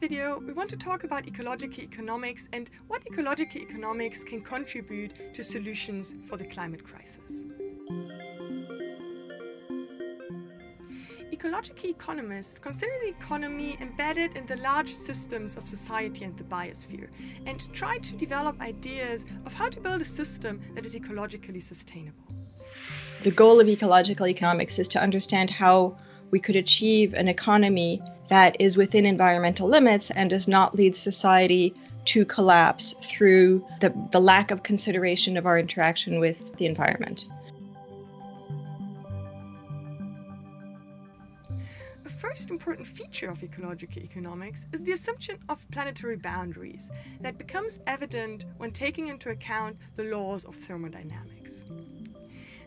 video, we want to talk about ecological economics and what ecological economics can contribute to solutions for the climate crisis. Ecological economists consider the economy embedded in the large systems of society and the biosphere, and try to develop ideas of how to build a system that is ecologically sustainable. The goal of ecological economics is to understand how we could achieve an economy that is within environmental limits and does not lead society to collapse through the, the lack of consideration of our interaction with the environment. A first important feature of ecological economics is the assumption of planetary boundaries that becomes evident when taking into account the laws of thermodynamics.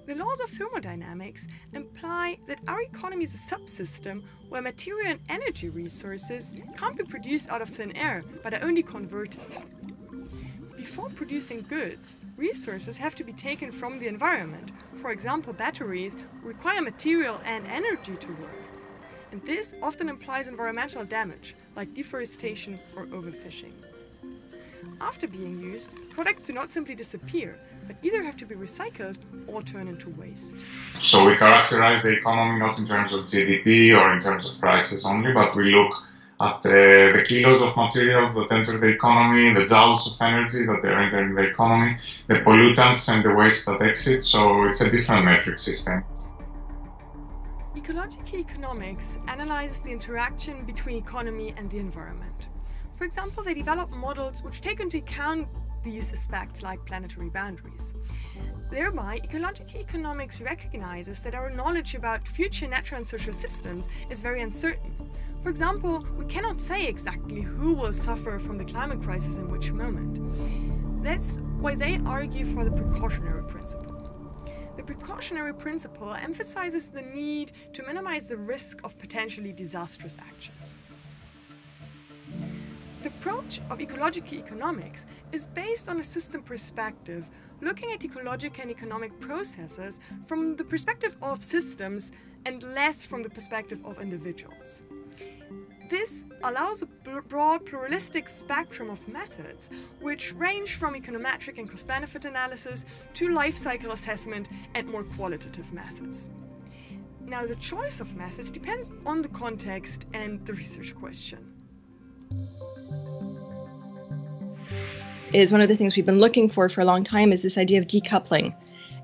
The laws of thermodynamics imply that our economy is a subsystem where material and energy resources can't be produced out of thin air, but are only converted. Before producing goods, resources have to be taken from the environment. For example, batteries require material and energy to work. And this often implies environmental damage, like deforestation or overfishing. After being used, products do not simply disappear, but either have to be recycled or turn into waste. So we characterize the economy not in terms of GDP or in terms of prices only, but we look at uh, the kilos of materials that enter the economy, the joules of energy that are entering the economy, the pollutants and the waste that exit. So it's a different metric system. Ecological economics analyzes the interaction between economy and the environment. For example, they develop models which take into account these aspects like planetary boundaries. Thereby, ecological economics recognizes that our knowledge about future natural and social systems is very uncertain. For example, we cannot say exactly who will suffer from the climate crisis in which moment. That's why they argue for the precautionary principle. The precautionary principle emphasizes the need to minimize the risk of potentially disastrous actions. The approach of ecological economics is based on a system perspective, looking at ecological and economic processes from the perspective of systems and less from the perspective of individuals. This allows a broad pluralistic spectrum of methods, which range from econometric and cost benefit analysis to life cycle assessment and more qualitative methods. Now, the choice of methods depends on the context and the research question. Is one of the things we've been looking for for a long time is this idea of decoupling.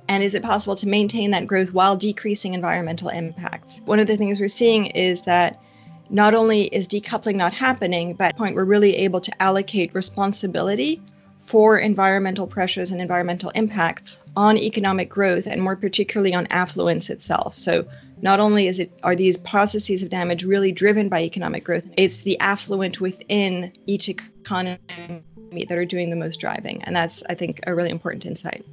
And is it possible to maintain that growth while decreasing environmental impacts? One of the things we're seeing is that not only is decoupling not happening, but at point we're really able to allocate responsibility for environmental pressures and environmental impacts on economic growth and more particularly on affluence itself. So not only is it are these processes of damage really driven by economic growth, it's the affluent within each economy that are doing the most driving. And that's, I think, a really important insight.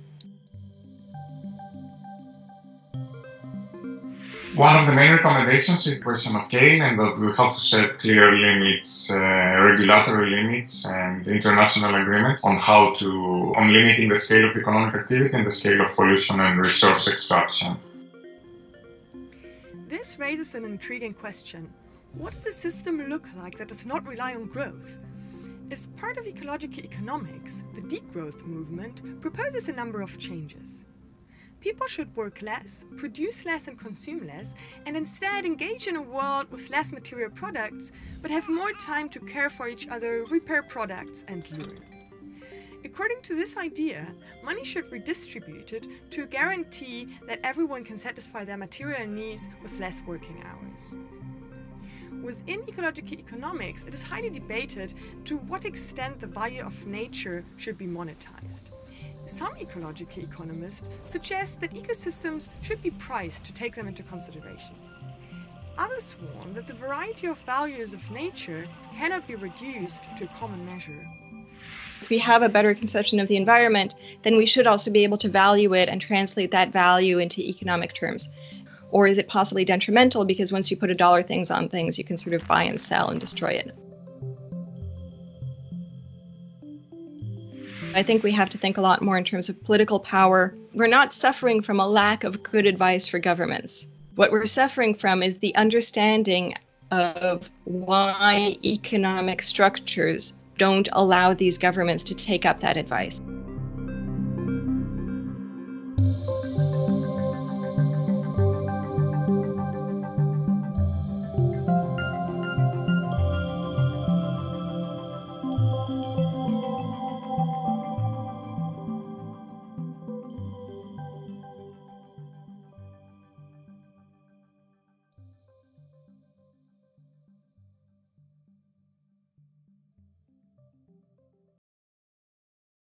One of the main recommendations is the question of gain and that we have to set clear limits, uh, regulatory limits and international agreements on how to, on limiting the scale of economic activity and the scale of pollution and resource extraction. This raises an intriguing question. What does a system look like that does not rely on growth? As part of ecological economics, the degrowth movement proposes a number of changes. People should work less, produce less and consume less, and instead engage in a world with less material products, but have more time to care for each other, repair products, and learn. According to this idea, money should be redistributed to guarantee that everyone can satisfy their material needs with less working hours. Within ecological economics, it is highly debated to what extent the value of nature should be monetized. Some ecological economists suggest that ecosystems should be priced to take them into consideration. Others warn that the variety of values of nature cannot be reduced to a common measure. If we have a better conception of the environment, then we should also be able to value it and translate that value into economic terms. Or is it possibly detrimental because once you put a dollar things on things, you can sort of buy and sell and destroy it? I think we have to think a lot more in terms of political power. We're not suffering from a lack of good advice for governments. What we're suffering from is the understanding of why economic structures don't allow these governments to take up that advice.